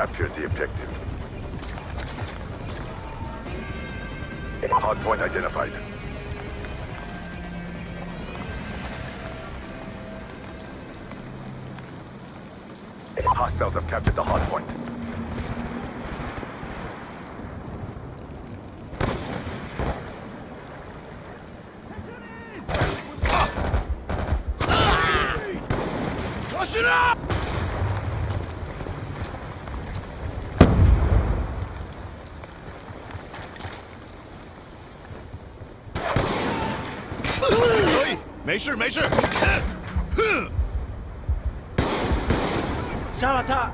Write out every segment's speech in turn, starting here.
Captured the objective. Hard point identified. Hostiles have captured the hard point. Oi! 没事没事。哼杀了他！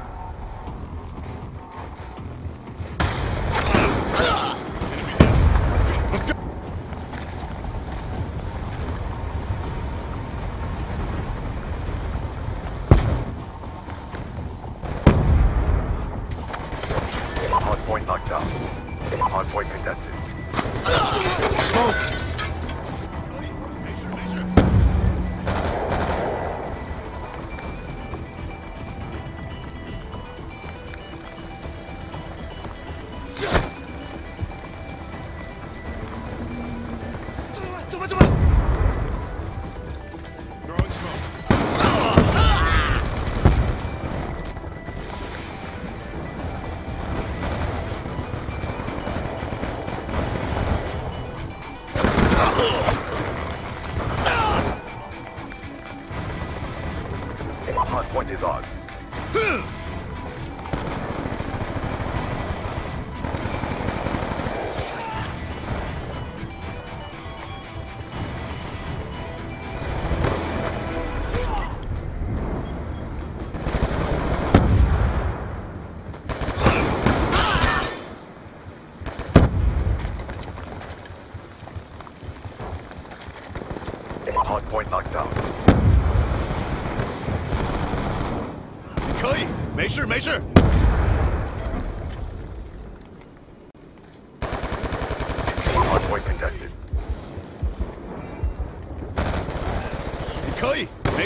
Hard point is ours. Knocked locked down. Kai, measure, measure.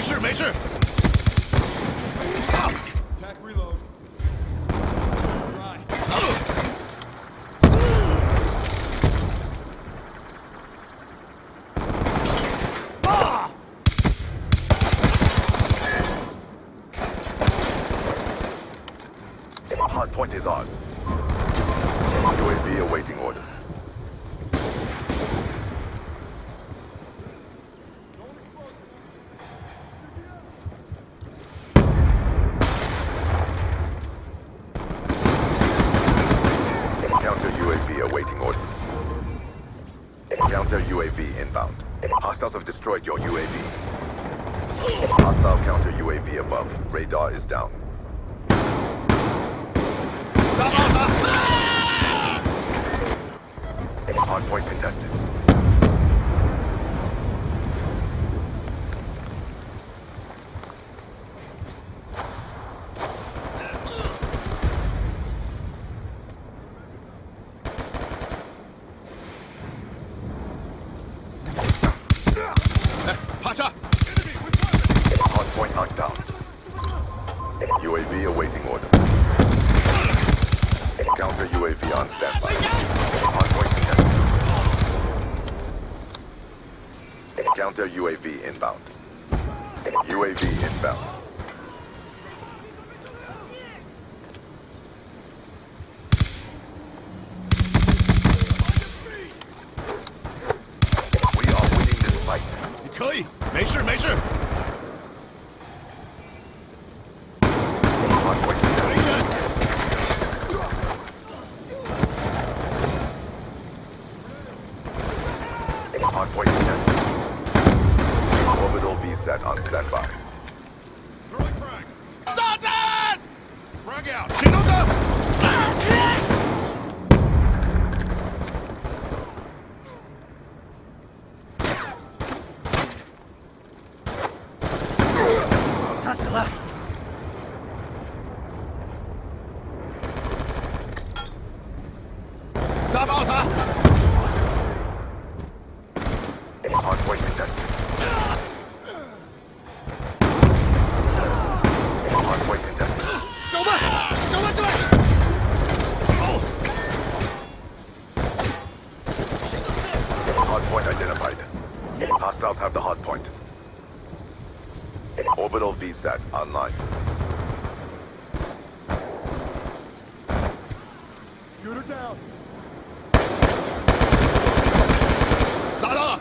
Measure, measure. Attack reload. Hostiles have destroyed your UAV. Hostile counter UAV above. Radar is down. Hardpoint contested. Counter UAV inbound. UAV inbound. We are winning this fight. Okay, measure, measure. sat online. Down! Salah!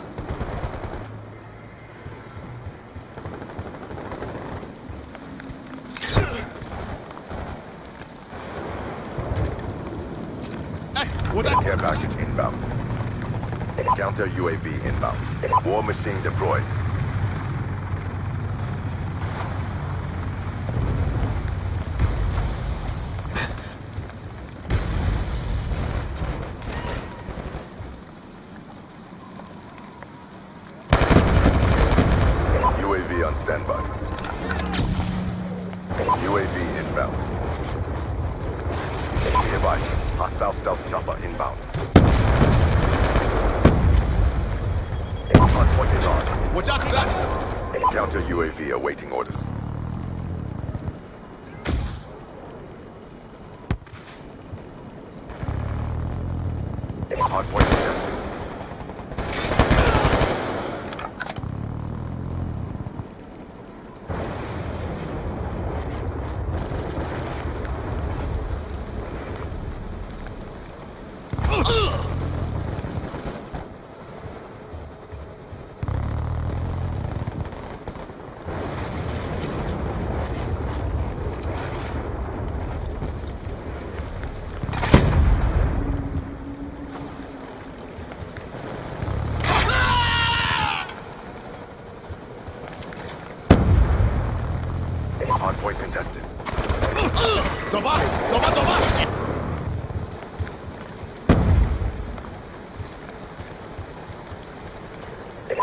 Care package inbound. Counter UAV inbound. War machine deployed. Stand by. UAV inbound. Be advised, hostile stealth chopper inbound. Hot is on. Watch out for that! Counter UAV awaiting orders. Hardpoint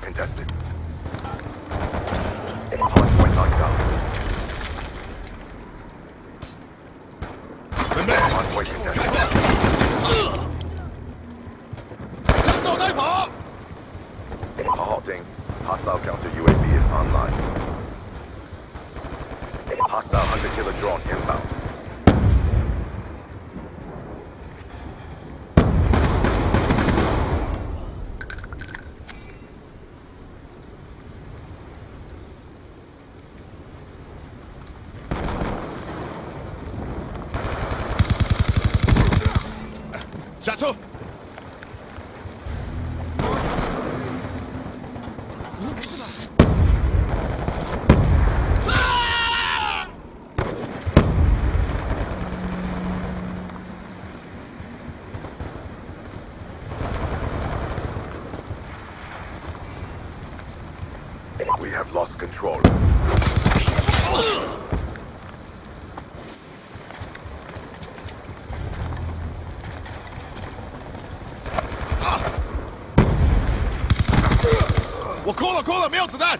contested. We have lost control. “我扣了，扣了，没有子弹。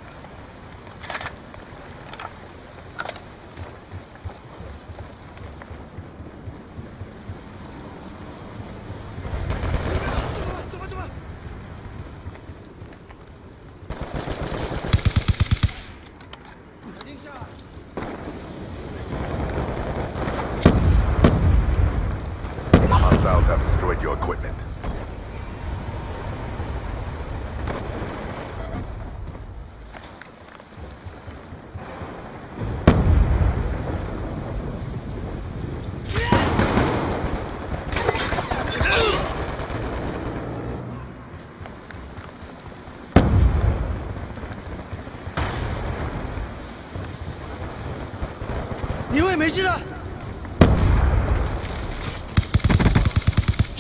I've destroyed your equipment. You 因为没事的。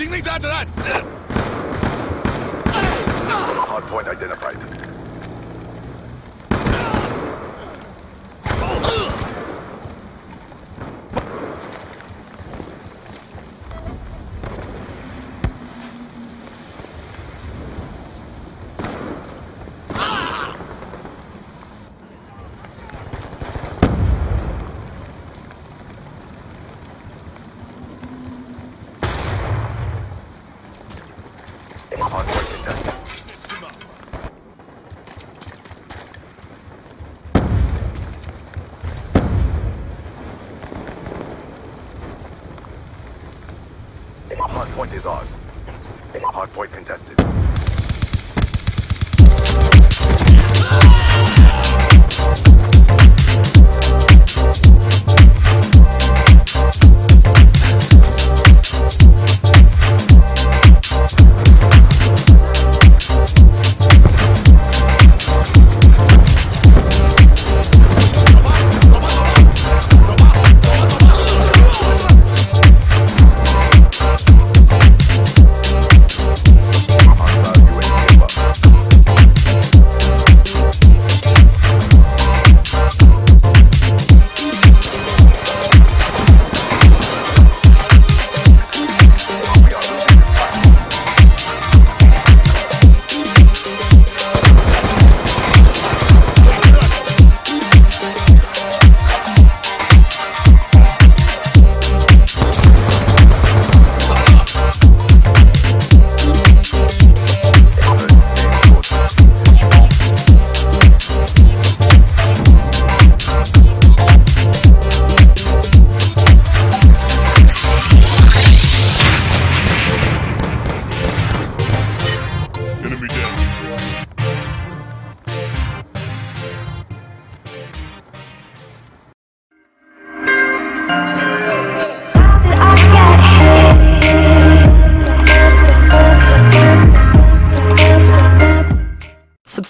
Jinglings after that! Hardpoint identified. Hardpoint is ours. Hardpoint contested. Hostile